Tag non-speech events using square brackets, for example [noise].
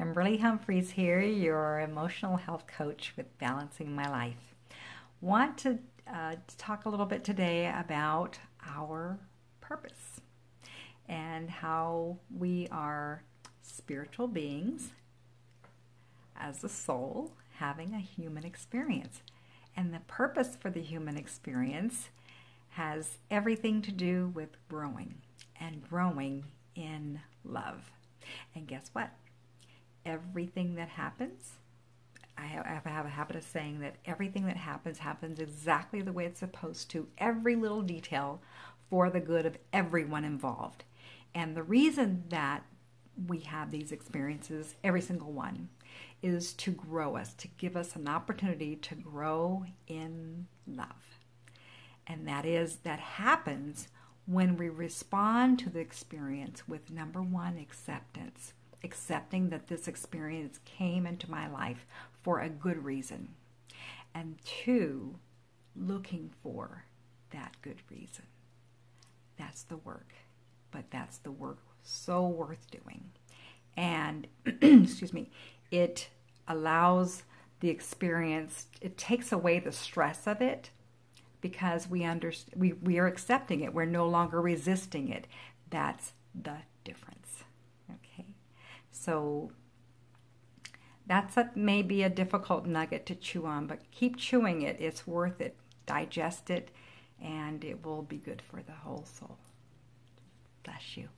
Kimberly Humphreys here, your emotional health coach with Balancing My Life. Want to, uh, talk a little bit today about our purpose and how we are spiritual beings as a soul having a human experience. And the purpose for the human experience has everything to do with growing and growing in love. And guess what? Everything that happens, I have, a habit of saying that everything that happens happens exactly the way it's supposed to, every little detail for the good of everyone involved. And the reason that we have these experiences, every single one, is to grow us, to give us an opportunity to grow in love. And that is, that happens when we respond to the experience with number one, acceptance accepting that this experience came into my life for a good reason. And two, looking for that good reason. That's the work, but that's the work so worth doing. And, [clears throat] excuse me, it allows the experience, it takes away the stress of it because we, understand, we, we are accepting it. We're no longer resisting it. That's the difference. So that's a, maybe a difficult nugget to chew on, but keep chewing it. It's worth it. Digest it, and it will be good for the whole soul. Bless you.